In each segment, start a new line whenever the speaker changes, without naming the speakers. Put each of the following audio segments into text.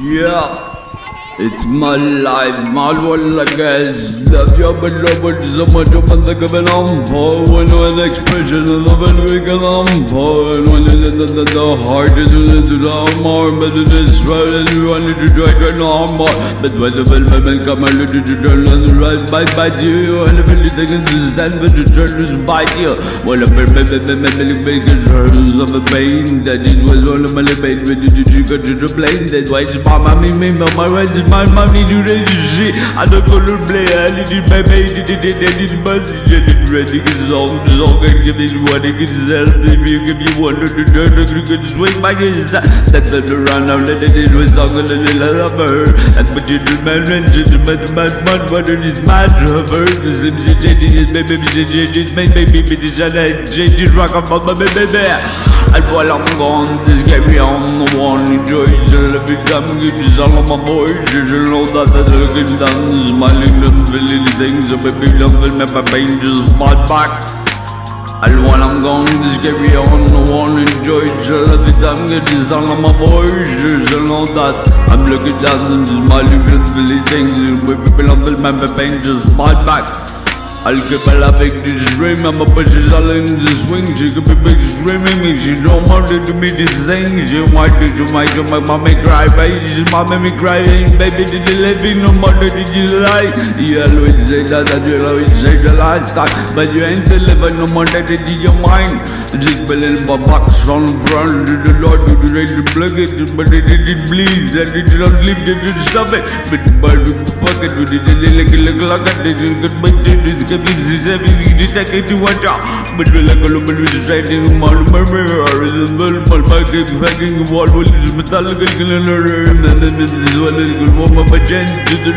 Yeah. It's my life, my one like guys. Love you, it so much of the for when an expression of love and we can and when the, the, the, the heart is in the more, but it is right and you want to try to know more. But when the velvet come a little to turn on the right by by you, and if anything is stand but the turn is by you. Well, a bit of turns of the pain that it was all of my pain with the trigger to the plane. That's why it's mama me, me, my right my mommy do the shit. I don't go to play. I did my baby, did it, did it, but did ready. Cause all the song I give it what it is. If you give you one to the dirt, you could swing my kids. That the run out, let it was song and a little lover. And but you do my you do my man, man, what it is my driver. The slim shit, changes, baby, changes, my baby, baby, changes, rock up, baby, baby. And while I'm gone, this carry on the one enjoys every time I get this all on my voice. Should know that that's looking down, smiling and feeling things. So baby, feel me, my pain just bought back. And while I'm gone, this carry on the one enjoys every time I get all on my voice. Should know that I'm looking down and smiling and feeling things. So baby, feel me, my pain just bought back. I'll keep a big this dream, I'm a bitches all in the swing. She could be big screaming me, she don't want it to be the same. She wanted to make my mommy cry, baby. She mommy me crying, baby. Did you live in no more did you lie? You always say that, that you always say the last time, but you ain't living no that it in your mind. Just filling my box from front to the Lord to the right to plug it, but it didn't bleed, and it did not leave, it didn't stop it. But by the pocket, we did a little, little, like I didn't get my titties. Detected to we're like a little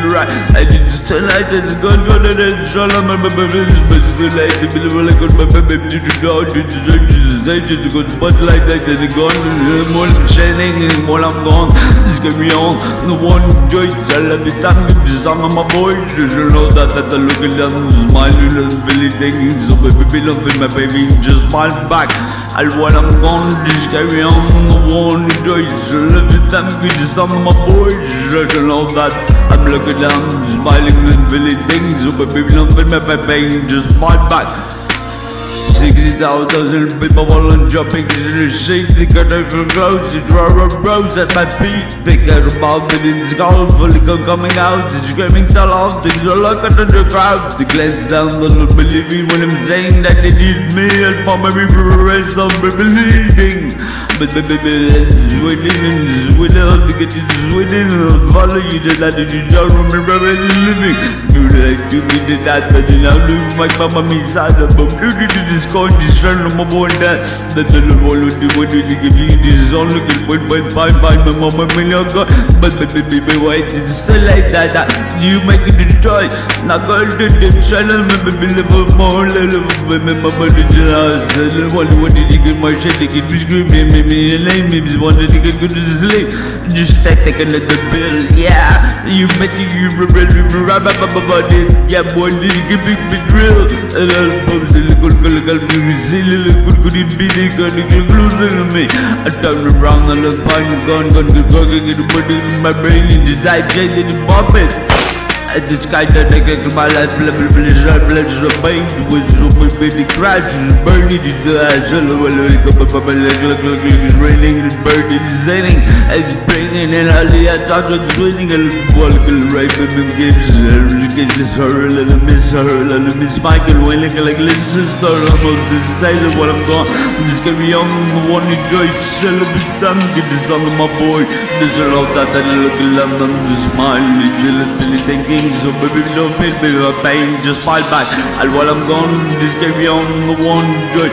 a. I just tell for the. All of my like like a baby to the just a spotlight like I'm on the one. I love the time, the song of. You down my little Billy things So baby love it, my baby just smile back. And when I'm gone just carry on the one days. It time with some of my boys. Can know that I'm looking down smiling with Billy things So baby love it, my baby just smile back 60,000 people falling jumping in the seat They got from close, it's rubber rose at my feet. They got a and it's gold, fully coming out. It's screaming so loud, things are looking at the crowd. They glance down, they don't believe me when I'm saying that they need me. And for my the of me believing. But baby, baby, winning, winning, to get this winning Follow you to that, you don't remember living. You like to be the that, but you know, look my mama, me sad, beauty to this condition of my wonder that the of the one to give you this on the good point by five my mama may not go but baby baby why it's still like that you make it destroy now girl did the channel me baby live more little me mama did the house and one what did you get my shit they get me screaming me me and lame me to get good to sleep just take take another bill yeah you make it you really rub up body yeah boy did you big big drill In to me I turn around look find gun gun gun gun gun in in my brain in the digest in the puppet at the sky that I get my life blah blah blah pain with so my baby crash is burning the eyes all over like a papa like like like it's raining it's burning it's raining it's raining and all the outside was raining and wall girl right baby gives her gives her let me miss her let me miss Michael when like like listen to almost this side of what I'm gone this can be young one enjoy celebrate time get this on my boy this is all that I look love them to smile little thinking so baby don't feel baby my pain just fall back. And while I'm gone this carry on the one joy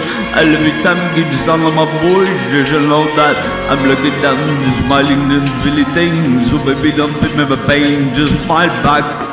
love it time get the song of my boy you should know that. I'm looking down smiling and feeling things. So baby don't feel my pain just fall back